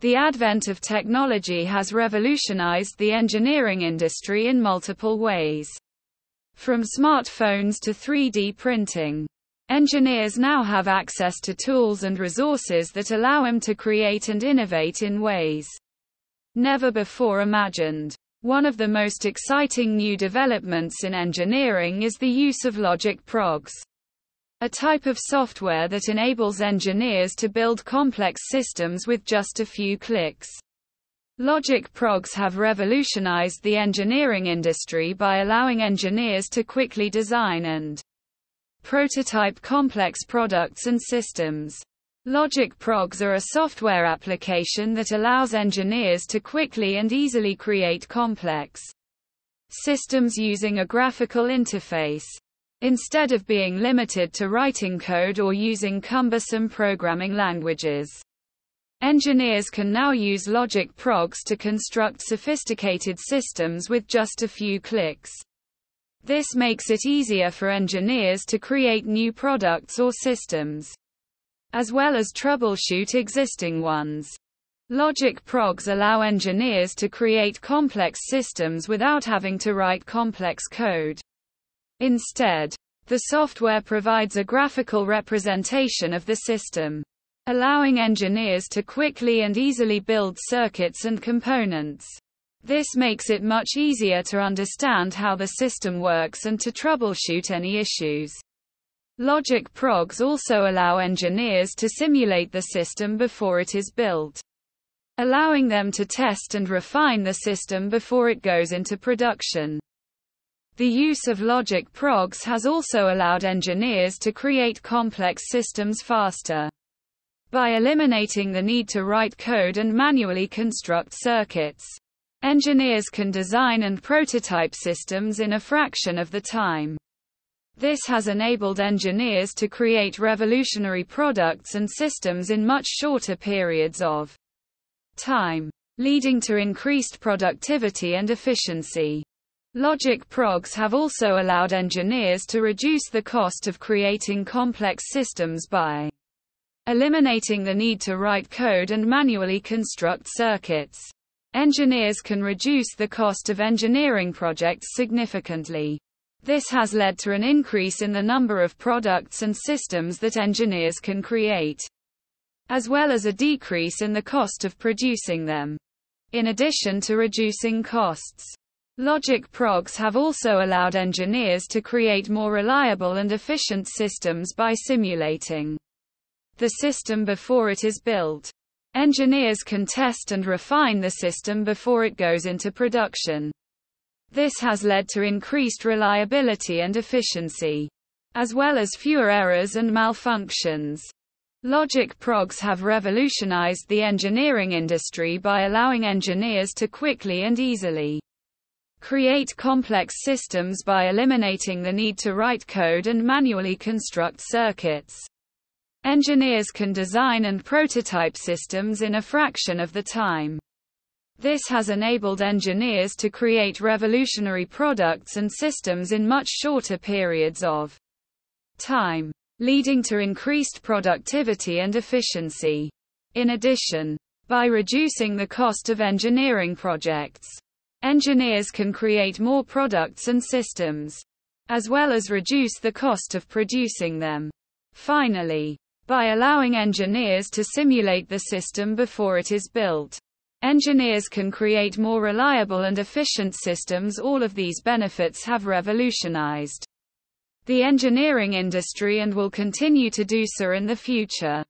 The advent of technology has revolutionized the engineering industry in multiple ways. From smartphones to 3D printing, engineers now have access to tools and resources that allow them to create and innovate in ways never before imagined. One of the most exciting new developments in engineering is the use of logic progs a type of software that enables engineers to build complex systems with just a few clicks. Logic progs have revolutionized the engineering industry by allowing engineers to quickly design and prototype complex products and systems. Logic progs are a software application that allows engineers to quickly and easily create complex systems using a graphical interface. Instead of being limited to writing code or using cumbersome programming languages. Engineers can now use logic progs to construct sophisticated systems with just a few clicks. This makes it easier for engineers to create new products or systems, as well as troubleshoot existing ones. Logic progs allow engineers to create complex systems without having to write complex code. Instead, the software provides a graphical representation of the system, allowing engineers to quickly and easily build circuits and components. This makes it much easier to understand how the system works and to troubleshoot any issues. Logic progs also allow engineers to simulate the system before it is built, allowing them to test and refine the system before it goes into production. The use of logic progs has also allowed engineers to create complex systems faster. By eliminating the need to write code and manually construct circuits, engineers can design and prototype systems in a fraction of the time. This has enabled engineers to create revolutionary products and systems in much shorter periods of time, leading to increased productivity and efficiency. Logic progs have also allowed engineers to reduce the cost of creating complex systems by eliminating the need to write code and manually construct circuits. Engineers can reduce the cost of engineering projects significantly. This has led to an increase in the number of products and systems that engineers can create, as well as a decrease in the cost of producing them. In addition to reducing costs, Logic progs have also allowed engineers to create more reliable and efficient systems by simulating the system before it is built. Engineers can test and refine the system before it goes into production. This has led to increased reliability and efficiency, as well as fewer errors and malfunctions. Logic progs have revolutionized the engineering industry by allowing engineers to quickly and easily create complex systems by eliminating the need to write code and manually construct circuits. Engineers can design and prototype systems in a fraction of the time. This has enabled engineers to create revolutionary products and systems in much shorter periods of time, leading to increased productivity and efficiency. In addition, by reducing the cost of engineering projects, Engineers can create more products and systems, as well as reduce the cost of producing them. Finally, by allowing engineers to simulate the system before it is built, engineers can create more reliable and efficient systems. All of these benefits have revolutionized the engineering industry and will continue to do so in the future.